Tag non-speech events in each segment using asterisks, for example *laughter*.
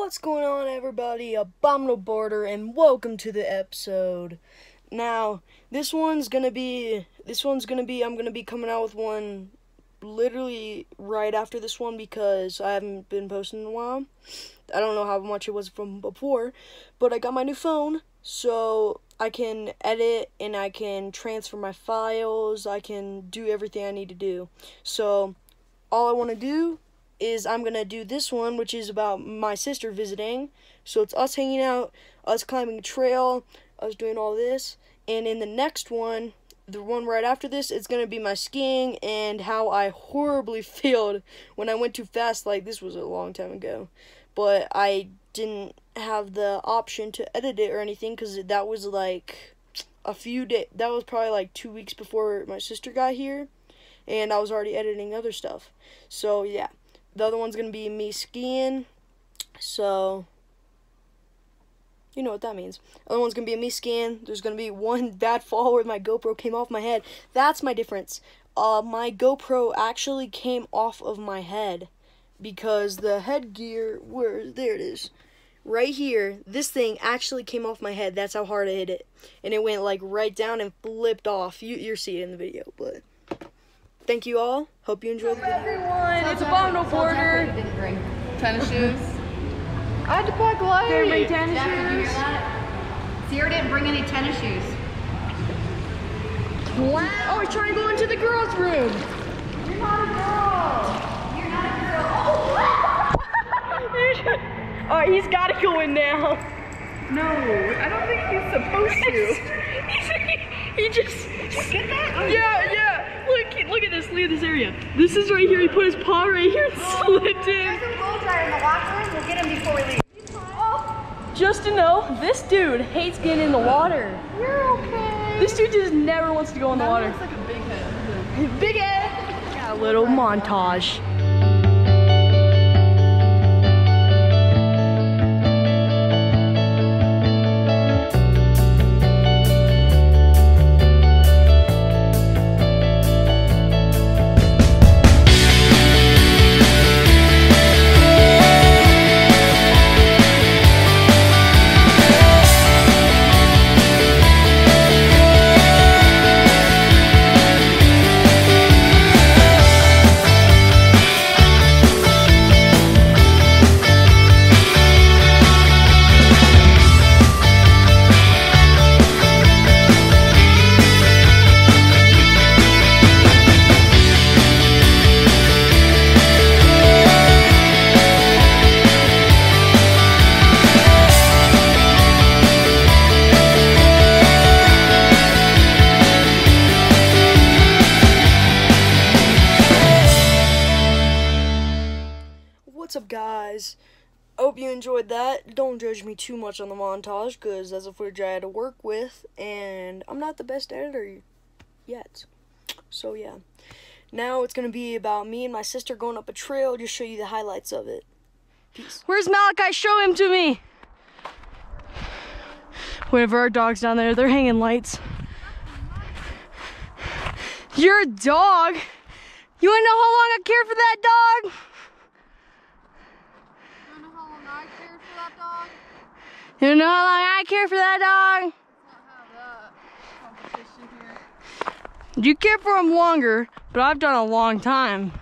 What's going on, everybody? Abominable Boarder, and welcome to the episode. Now, this one's gonna be. This one's gonna be. I'm gonna be coming out with one literally right after this one because I haven't been posting in a while. I don't know how much it was from before, but I got my new phone, so I can edit and I can transfer my files. I can do everything I need to do. So, all I want to do is I'm gonna do this one, which is about my sister visiting. So it's us hanging out, us climbing a trail, us doing all this. And in the next one, the one right after this, it's gonna be my skiing and how I horribly *laughs* failed when I went too fast. Like this was a long time ago, but I didn't have the option to edit it or anything because that was like a few days. That was probably like two weeks before my sister got here, and I was already editing other stuff. So yeah. The other one's gonna be me skiing. So you know what that means. The other one's gonna be me skiing. There's gonna be one *laughs* bad fall where my GoPro came off my head. That's my difference. Uh, my GoPro actually came off of my head because the headgear, where there it is, right here. This thing actually came off my head. That's how hard I hit it, and it went like right down and flipped off. You you see it in the video, but thank you all. Hope you enjoyed the video. Everyone, it's Abominable Boarder. didn't bring tennis shoes. I had to pack light. Didn't bring tennis Jack, did you hear shoes. that? Sierra didn't bring any tennis shoes. Wow. Oh, he's trying to go into the girls' room. You're not a girl. You're not a girl. Oh, *laughs* oh he's got to go in now. No, I don't think he's supposed to. *laughs* he just get that? Yeah, yeah. Look, at this. Look at this area. This is right here. He put his paw right here and *laughs* slipped in. There's a blow dryer in the locker room. We'll get him before we leave. Oh, just to know, this dude hates getting in the water. You're okay. This dude just never wants to go in the water. Looks like a big head. *laughs* Big head. Got a little montage. Hope you enjoyed that. Don't judge me too much on the montage, because that's a footage I had to work with, and I'm not the best editor yet. So, yeah. Now it's going to be about me and my sister going up a trail, just show you the highlights of it. Peace. Where's Malachi? Show him to me! Whatever, our dog's down there, they're hanging lights. You're a dog! You wanna know how long I cared for that dog? You know how long I cared for that dog? You know how long I care for that dog? You care for him longer, but I've done a long time.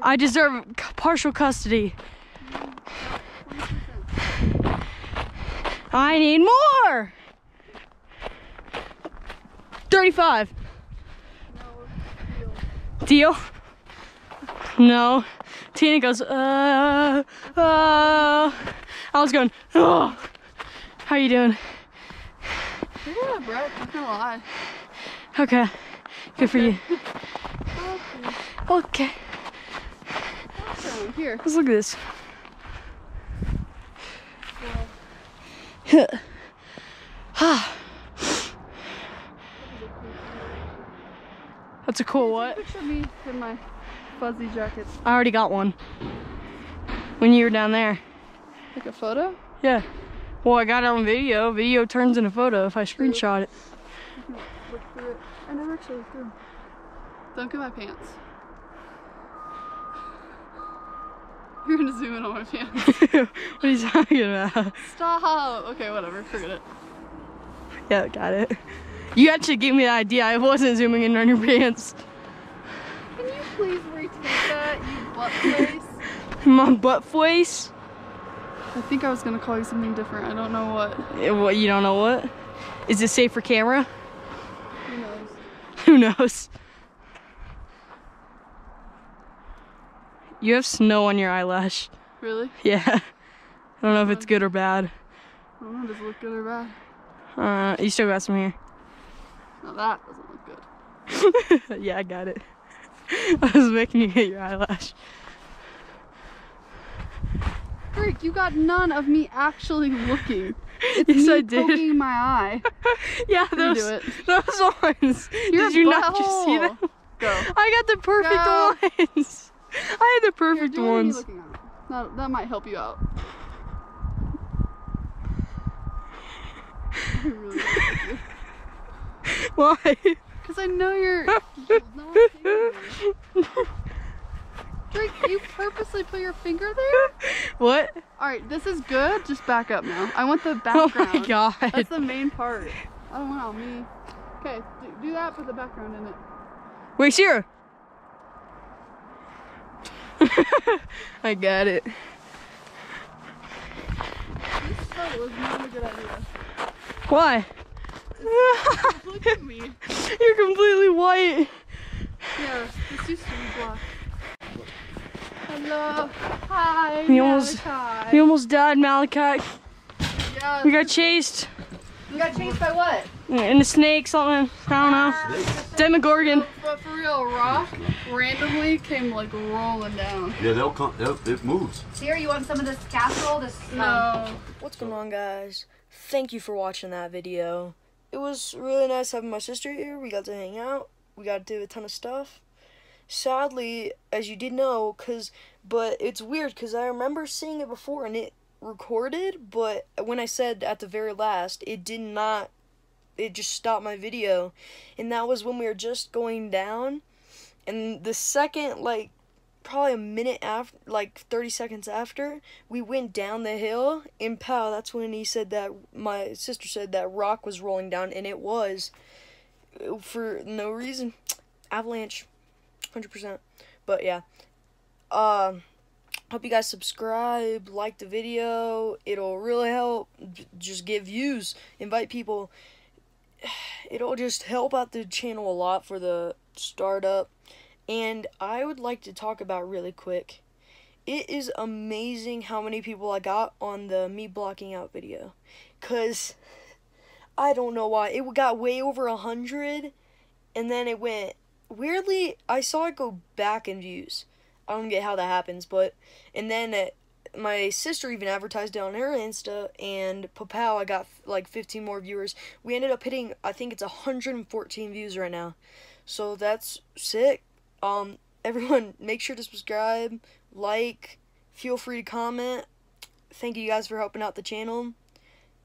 I deserve partial custody. I need more! 35. No. Deal? No. Tina goes, uh, uh. I was going, oh. How you doing? Gonna have breath, not gonna lie. Okay. Good for you. Okay. Okay. So, here. Let's look at this. *sighs* Ah. That's a cool what? Picture me in my fuzzy jacket. I already got one. When you were down there. Like a photo? Yeah. Well, I got it on video. Video turns into photo if I screenshot it. Look through it. I never actually looked through. Don't get my pants. *laughs* You're gonna zoom in on my pants. *laughs* what are you talking about? Stop. Okay, whatever. Forget it. Yeah, got it. You actually gave me the idea. I wasn't zooming in on your pants. Can you please retake that, you butt face? *laughs* My butt face. I think I was gonna call you something different. I don't know what. Eh, What you don't know what? Is it safe for camera? Who knows? Who knows? You have snow on your eyelash. Really? Yeah. *laughs* I don't know if it's good or bad. I don't know. Does it look good or bad? Uh, you still got some here. No, that doesn't look good. *laughs* yeah, I got it. *laughs* I was making you get your eyelash. Freak, you got none of me actually looking. *laughs* It's yes, me I did. poking my eye. *laughs* Yeah, those do it. those ones. *laughs* Your did you not just see butthole. them? Go. I got the perfect Go. ones. I had the perfect do ones. That, that might help you out. I really like you. Why? Because I know you're not taking it. Drake, you purposely put your finger there? *laughs* What? Alright, this is good. Just back up now. I want the background. *laughs* Oh my god. That's the main part. I don't want me. Okay, do, do that, put the background in it. Wait, Shira. *laughs* I got it. This photo was not a good idea. Why? Look at me. You're completely white. Yeah, this used to be black. Hello. Hi. We almost- Malachi. We almost died, Malachi. Yeah, We got chased. We got chased by what? And the snake, something. I don't know. Demogorgon. But for real, rock randomly came like rolling down. Yeah, they'll come. They'll, it moves. Here, you want some of this casserole? This um, No. What's going on, guys? Thank you for watching that video. It was really nice having my sister here. We got to hang out. We got to do a ton of stuff. Sadly, as you did know, cause but it's weird because I remember seeing it before and it recorded, but when I said at the very last, it did not. It just stopped my video, and that was when we were just going down, and the second like probably a minute after, like 30 seconds after, we went down the hill. And pow, that's when he said that, my sister said that rock was rolling down, and it was. For no reason. Avalanche. 100%. But yeah. Um. Hope you guys subscribe, like the video. It'll really help. Just get views, invite people. *sighs* It'll just help out the channel a lot for the startup. And I would like to talk about really quick. It is amazing how many people I got on the me blocking out video. Cause I don't know why. It got way over a hundred and then it went weirdly I saw it go back in views. I don't get how that happens, but and then it, my sister even advertised it on her Insta, and Papow, I got like 15 more viewers. We ended up hitting, I think it's 114 views right now, so that's sick. Um, *laughs* everyone, make sure to subscribe, like, feel free to comment. Thank you guys for helping out the channel,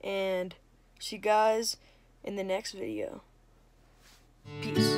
and see you guys in the next video. Peace.